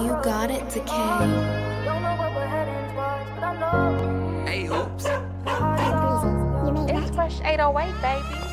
You got it, Decay. Hey, Hoops. It's fresh 808, baby.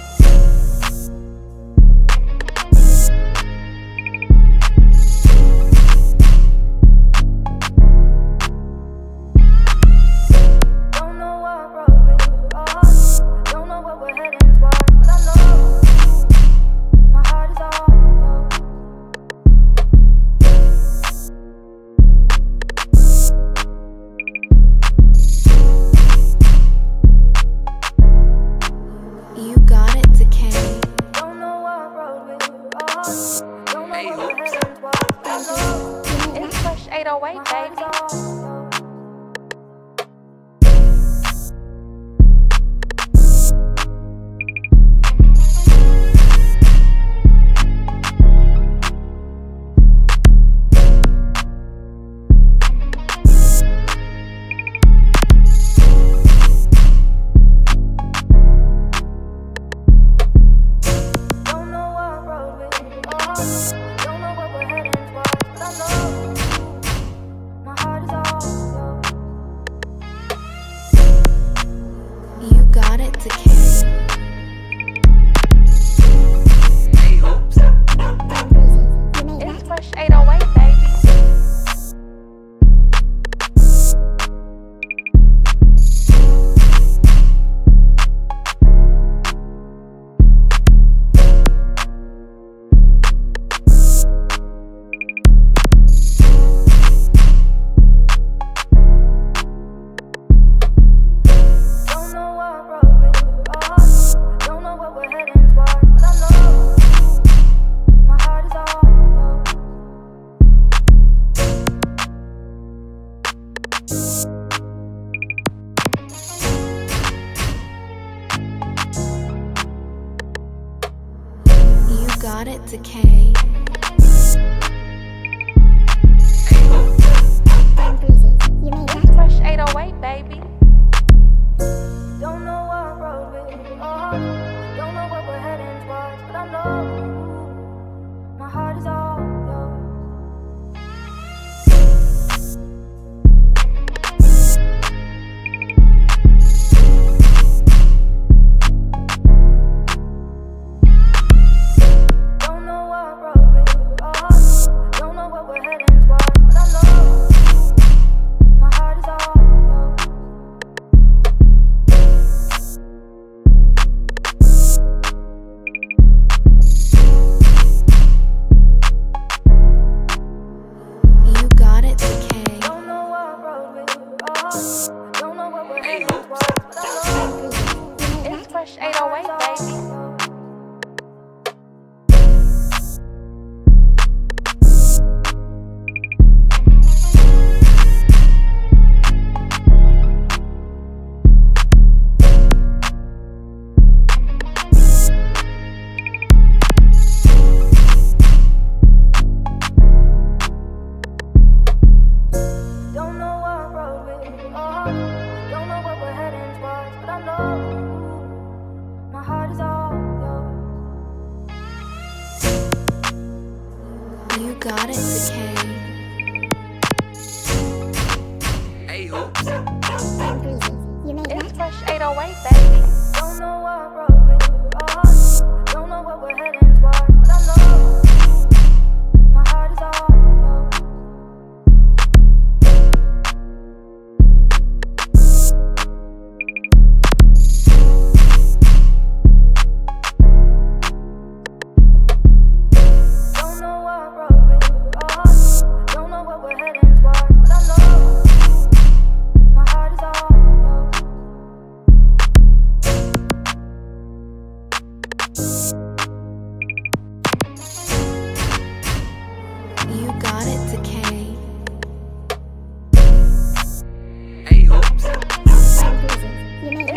It's push 808, baby. got it, Decay. Fresh 808, baby. You got it, Decay. Hey, Hoops. 你们